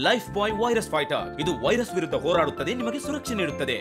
Life ಬಾಯ್ virus fighter ಇದು virus ವಿರುದ್ಧ ಹೋರಾಡುತ್ತದೆ ನಿಮಗೆ ಸುರಕ್ಷೆ ನೀಡುತ್ತದೆ.